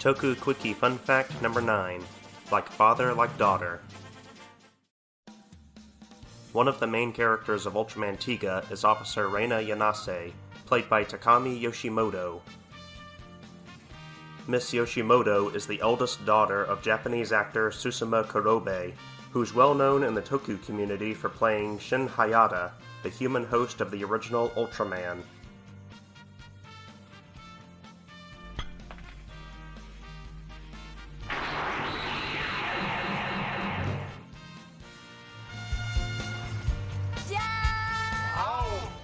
Toku Quickie Fun Fact number 9 Like Father, Like Daughter. One of the main characters of Ultraman Tiga is Officer Reina Yanase, played by Takami Yoshimoto. Miss Yoshimoto is the eldest daughter of Japanese actor Susumu Kurobe, who's well known in the Toku community for playing Shin Hayata, the human host of the original Ultraman. Au!